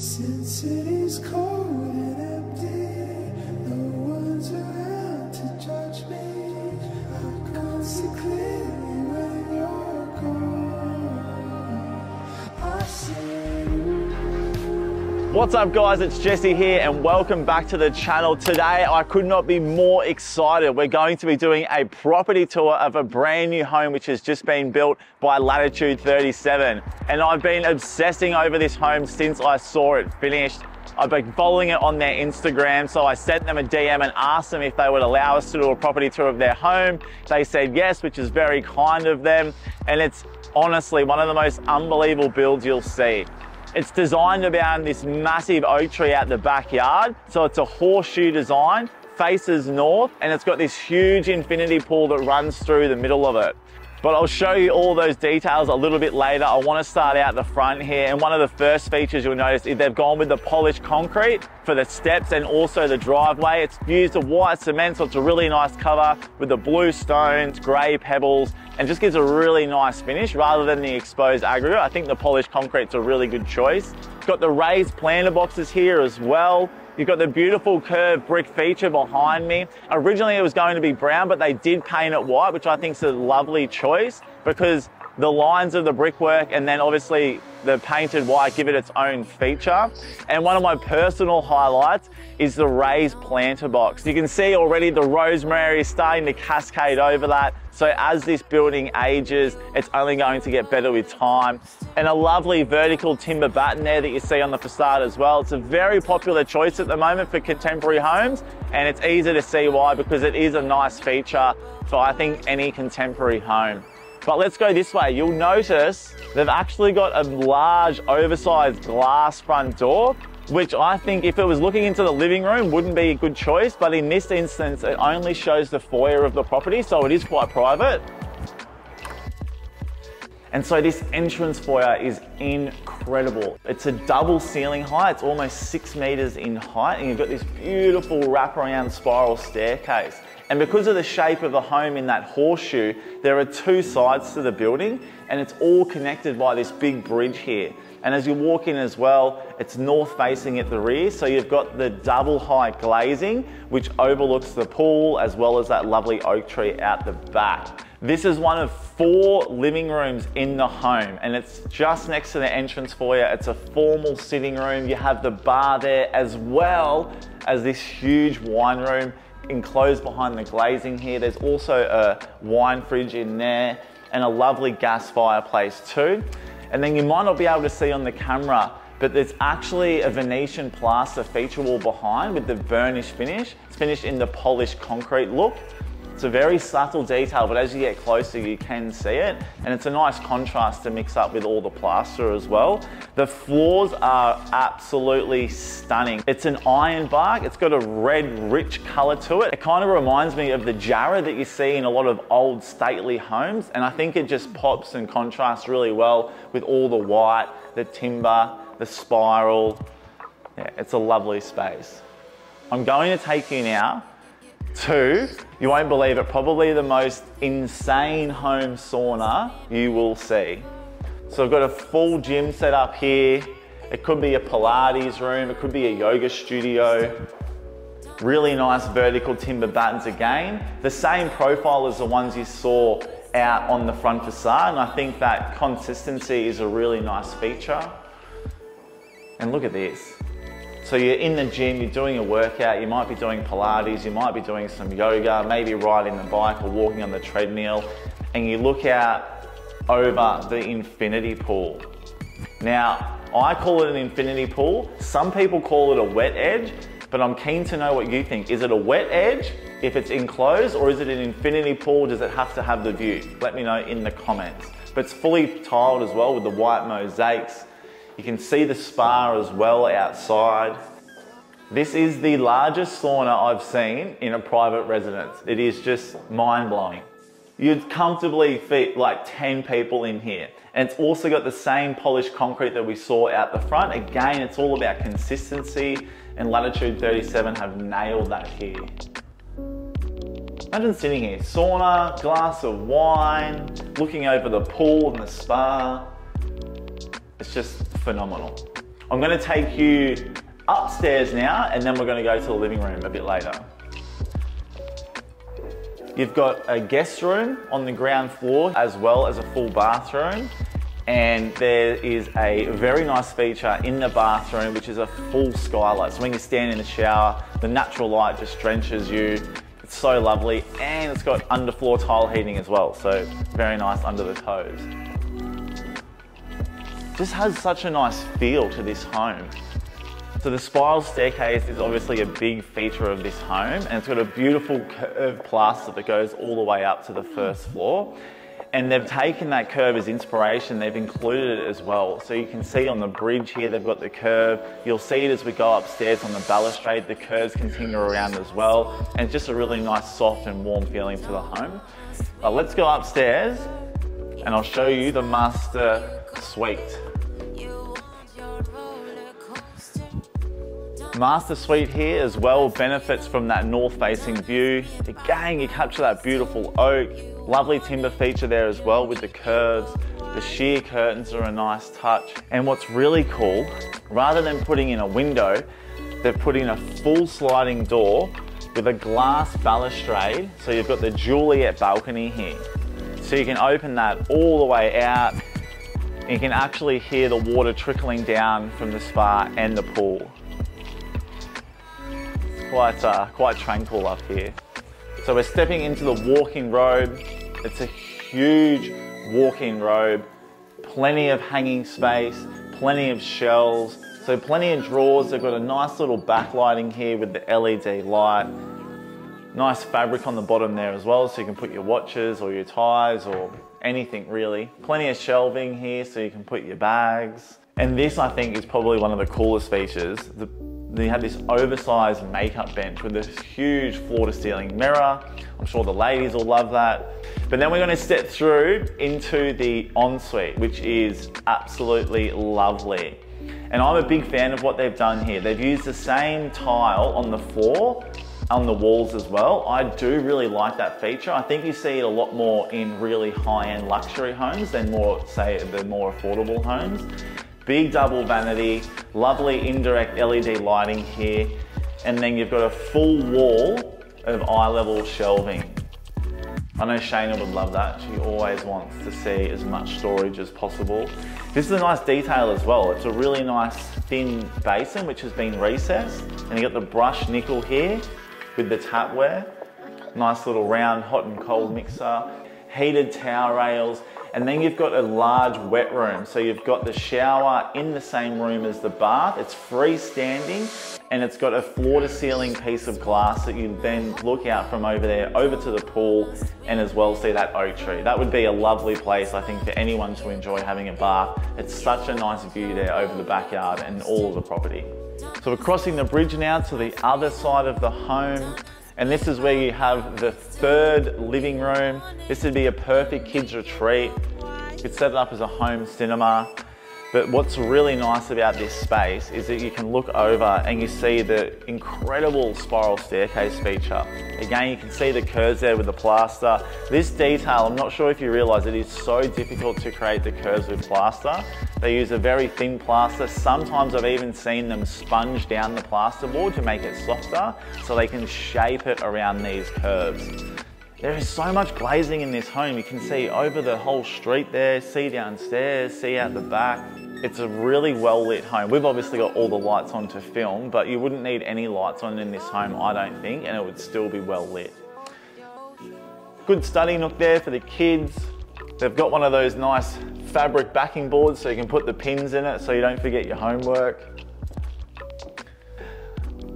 Since it is cold What's up guys, it's Jesse here and welcome back to the channel. Today I could not be more excited. We're going to be doing a property tour of a brand new home which has just been built by Latitude 37. And I've been obsessing over this home since I saw it finished. I've been following it on their Instagram, so I sent them a DM and asked them if they would allow us to do a property tour of their home. They said yes, which is very kind of them. And it's honestly one of the most unbelievable builds you'll see. It's designed around this massive oak tree out the backyard. So it's a horseshoe design, faces north, and it's got this huge infinity pool that runs through the middle of it. But I'll show you all those details a little bit later. I wanna start out the front here. And one of the first features you'll notice is they've gone with the polished concrete for the steps and also the driveway. It's used a white cement, so it's a really nice cover with the blue stones, gray pebbles, and just gives a really nice finish rather than the exposed aggregate. I think the polished concrete's a really good choice. Got the raised planter boxes here as well. You've got the beautiful curved brick feature behind me. Originally it was going to be brown, but they did paint it white, which I think is a lovely choice because the lines of the brickwork and then obviously the painted white give it its own feature. And one of my personal highlights is the raised planter box. You can see already the rosemary is starting to cascade over that. So as this building ages, it's only going to get better with time. And a lovely vertical timber batten there that you see on the facade as well. It's a very popular choice at the moment for contemporary homes. And it's easy to see why because it is a nice feature for I think any contemporary home. But let's go this way. You'll notice they've actually got a large oversized glass front door, which I think if it was looking into the living room wouldn't be a good choice. But in this instance, it only shows the foyer of the property. So it is quite private. And so this entrance foyer is incredible. It's a double ceiling height. It's almost six meters in height. And you've got this beautiful wraparound spiral staircase. And because of the shape of the home in that horseshoe, there are two sides to the building and it's all connected by this big bridge here. And as you walk in as well, it's north facing at the rear. So you've got the double height glazing, which overlooks the pool as well as that lovely oak tree out the back. This is one of four living rooms in the home and it's just next to the entrance foyer. It's a formal sitting room. You have the bar there as well as this huge wine room enclosed behind the glazing here. There's also a wine fridge in there and a lovely gas fireplace too. And then you might not be able to see on the camera, but there's actually a Venetian plaster feature wall behind with the burnish finish. It's finished in the polished concrete look. It's a very subtle detail, but as you get closer, you can see it. And it's a nice contrast to mix up with all the plaster as well. The floors are absolutely stunning. It's an ironbark. It's got a red, rich color to it. It kind of reminds me of the Jarrah that you see in a lot of old stately homes. And I think it just pops and contrasts really well with all the white, the timber, the spiral. Yeah, it's a lovely space. I'm going to take you now Two, you won't believe it, probably the most insane home sauna you will see. So I've got a full gym set up here. It could be a Pilates room, it could be a yoga studio. Really nice vertical timber battens again. The same profile as the ones you saw out on the front facade. And I think that consistency is a really nice feature. And look at this. So you're in the gym, you're doing a workout, you might be doing Pilates, you might be doing some yoga, maybe riding the bike or walking on the treadmill, and you look out over the infinity pool. Now, I call it an infinity pool. Some people call it a wet edge, but I'm keen to know what you think. Is it a wet edge if it's enclosed or is it an infinity pool? Does it have to have the view? Let me know in the comments. But it's fully tiled as well with the white mosaics you can see the spa as well outside. This is the largest sauna I've seen in a private residence. It is just mind blowing. You'd comfortably fit like 10 people in here. And it's also got the same polished concrete that we saw out the front. Again, it's all about consistency and Latitude 37 have nailed that here. Imagine sitting here, sauna, glass of wine, looking over the pool and the spa. It's just phenomenal. I'm gonna take you upstairs now and then we're gonna go to the living room a bit later. You've got a guest room on the ground floor as well as a full bathroom. And there is a very nice feature in the bathroom, which is a full skylight. So when you stand in the shower, the natural light just drenches you. It's so lovely. And it's got underfloor tile heating as well. So very nice under the toes. Just has such a nice feel to this home. So the spiral staircase is obviously a big feature of this home and it's got a beautiful curved plaster that goes all the way up to the first floor. And they've taken that curve as inspiration, they've included it as well. So you can see on the bridge here, they've got the curve. You'll see it as we go upstairs on the balustrade, the curves continue around as well. And just a really nice, soft and warm feeling to the home. Uh, let's go upstairs and I'll show you the master suite. Master suite here as well benefits from that north facing view. Again, you capture that beautiful oak, lovely timber feature there as well with the curves. The sheer curtains are a nice touch. And what's really cool, rather than putting in a window, they've put in a full sliding door with a glass balustrade. So you've got the Juliet balcony here. So you can open that all the way out. You can actually hear the water trickling down from the spa and the pool quite, uh, quite tranquil up here. So we're stepping into the walk-in robe. It's a huge walk-in robe, plenty of hanging space, plenty of shelves, so plenty of drawers. They've got a nice little backlighting here with the LED light. Nice fabric on the bottom there as well, so you can put your watches or your ties or anything really. Plenty of shelving here so you can put your bags. And this I think is probably one of the coolest features. The then you have this oversized makeup bench with this huge floor to ceiling mirror. I'm sure the ladies will love that. But then we're gonna step through into the ensuite, which is absolutely lovely. And I'm a big fan of what they've done here. They've used the same tile on the floor, on the walls as well. I do really like that feature. I think you see it a lot more in really high-end luxury homes than more, say, the more affordable homes. Big double vanity, lovely indirect LED lighting here, and then you've got a full wall of eye level shelving. I know Shayna would love that. She always wants to see as much storage as possible. This is a nice detail as well. It's a really nice thin basin which has been recessed. And you got the brushed nickel here with the tapware. Nice little round hot and cold mixer. Heated towel rails. And then you've got a large wet room. So you've got the shower in the same room as the bath. It's freestanding and it's got a floor to ceiling piece of glass that you then look out from over there over to the pool and as well see that oak tree. That would be a lovely place I think for anyone to enjoy having a bath. It's such a nice view there over the backyard and all of the property. So we're crossing the bridge now to the other side of the home. And this is where you have the third living room. This would be a perfect kids retreat. You could set it up as a home cinema. But what's really nice about this space is that you can look over and you see the incredible spiral staircase feature. Again, you can see the curves there with the plaster. This detail, I'm not sure if you realize it is so difficult to create the curves with plaster. They use a very thin plaster. Sometimes I've even seen them sponge down the plasterboard to make it softer so they can shape it around these curves. There is so much glazing in this home. You can see over the whole street there, see downstairs, see out the back. It's a really well lit home. We've obviously got all the lights on to film, but you wouldn't need any lights on in this home, I don't think, and it would still be well lit. Good study nook there for the kids. They've got one of those nice fabric backing boards so you can put the pins in it so you don't forget your homework.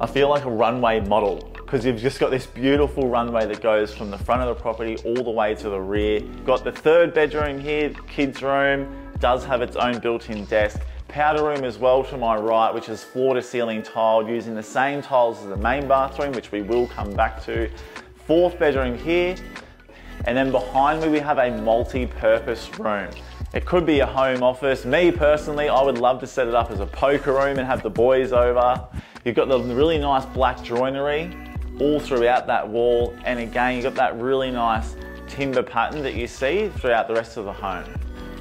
I feel like a runway model because you've just got this beautiful runway that goes from the front of the property all the way to the rear. Got the third bedroom here, kids room, does have its own built-in desk. Powder room as well to my right, which is floor to ceiling tiled using the same tiles as the main bathroom, which we will come back to. Fourth bedroom here, and then behind me we have a multi-purpose room. It could be a home office. Me personally, I would love to set it up as a poker room and have the boys over. You've got the really nice black joinery all throughout that wall. And again, you've got that really nice timber pattern that you see throughout the rest of the home.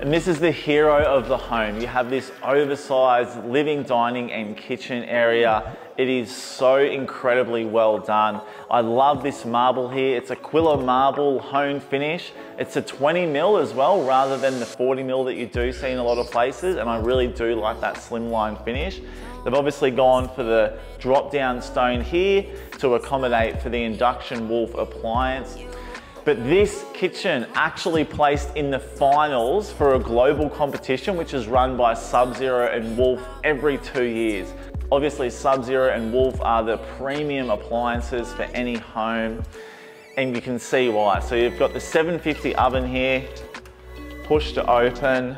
And this is the hero of the home. You have this oversized living, dining, and kitchen area. It is so incredibly well done. I love this marble here. It's Aquila marble hone finish. It's a 20 mil as well, rather than the 40 mil that you do see in a lot of places. And I really do like that slimline finish. They've obviously gone for the drop down stone here to accommodate for the induction Wolf appliance. But this kitchen actually placed in the finals for a global competition, which is run by Sub-Zero and Wolf every two years. Obviously, Sub-Zero and Wolf are the premium appliances for any home, and you can see why. So you've got the 750 oven here, push to open,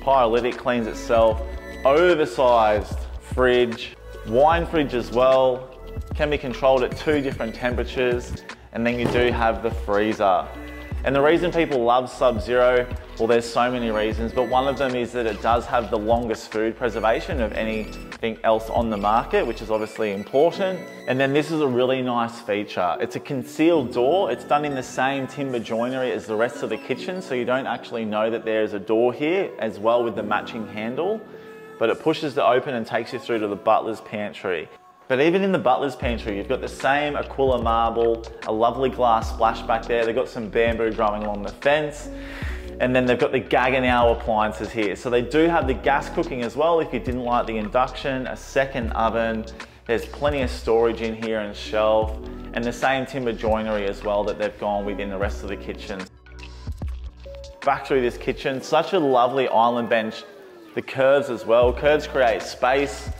pyrolytic cleans itself, oversized fridge, wine fridge as well, can be controlled at two different temperatures, and then you do have the freezer. And the reason people love Sub-Zero, well there's so many reasons, but one of them is that it does have the longest food preservation of anything else on the market, which is obviously important. And then this is a really nice feature. It's a concealed door. It's done in the same timber joinery as the rest of the kitchen, so you don't actually know that there's a door here as well with the matching handle but it pushes to open and takes you through to the butler's pantry. But even in the butler's pantry, you've got the same Aquila marble, a lovely glass splashback there. They've got some bamboo growing along the fence. And then they've got the Gaggenau appliances here. So they do have the gas cooking as well if you didn't like the induction, a second oven. There's plenty of storage in here and shelf. And the same timber joinery as well that they've gone with in the rest of the kitchen. Back through this kitchen, such a lovely island bench. The curves as well. Curves create space,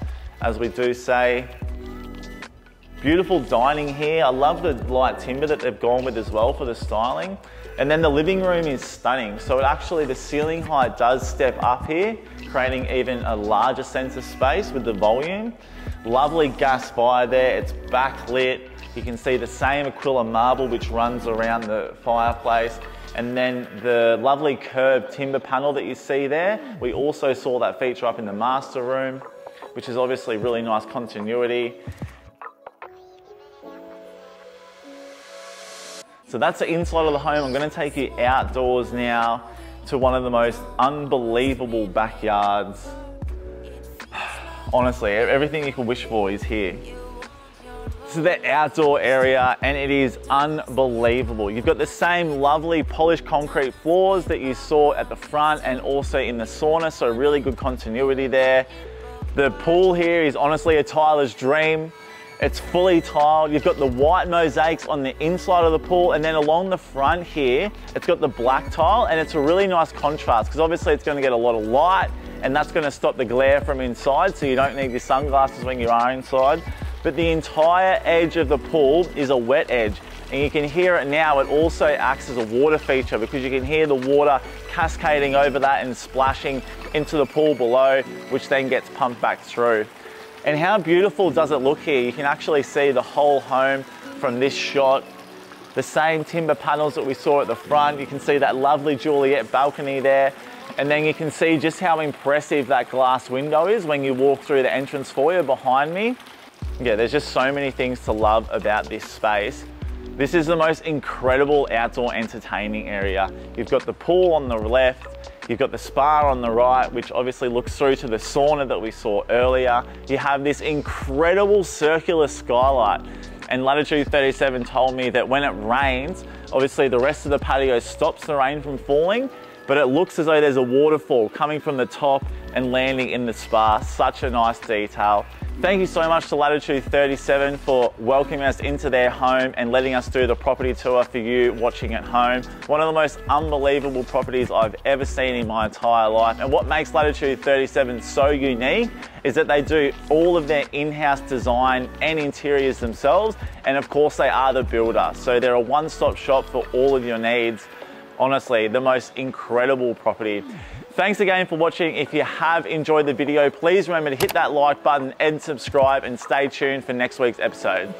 as we do say. Beautiful dining here. I love the light timber that they've gone with as well for the styling. And then the living room is stunning. So it actually, the ceiling height does step up here, creating even a larger sense of space with the volume. Lovely gas fire there, it's backlit. You can see the same Aquila marble which runs around the fireplace. And then the lovely curved timber panel that you see there, we also saw that feature up in the master room, which is obviously really nice continuity. So that's the inside of the home. I'm gonna take you outdoors now to one of the most unbelievable backyards. Honestly, everything you could wish for is here. This is the outdoor area and it is unbelievable. You've got the same lovely polished concrete floors that you saw at the front and also in the sauna, so really good continuity there. The pool here is honestly a tiler's dream. It's fully tiled. You've got the white mosaics on the inside of the pool and then along the front here, it's got the black tile and it's a really nice contrast because obviously it's gonna get a lot of light and that's gonna stop the glare from inside so you don't need your sunglasses when you are inside. But the entire edge of the pool is a wet edge and you can hear it now. It also acts as a water feature because you can hear the water cascading over that and splashing into the pool below, which then gets pumped back through. And how beautiful does it look here? You can actually see the whole home from this shot. The same timber panels that we saw at the front. You can see that lovely Juliet balcony there. And then you can see just how impressive that glass window is when you walk through the entrance foyer behind me. Yeah, there's just so many things to love about this space. This is the most incredible outdoor entertaining area. You've got the pool on the left, You've got the spa on the right, which obviously looks through to the sauna that we saw earlier. You have this incredible circular skylight. And Latitude 37 told me that when it rains, obviously the rest of the patio stops the rain from falling, but it looks as though there's a waterfall coming from the top and landing in the spa. Such a nice detail. Thank you so much to Latitude 37 for welcoming us into their home and letting us do the property tour for you watching at home. One of the most unbelievable properties I've ever seen in my entire life. And what makes Latitude 37 so unique is that they do all of their in-house design and interiors themselves. And of course they are the builder. So they're a one-stop shop for all of your needs. Honestly, the most incredible property. Thanks again for watching. If you have enjoyed the video, please remember to hit that like button and subscribe and stay tuned for next week's episode.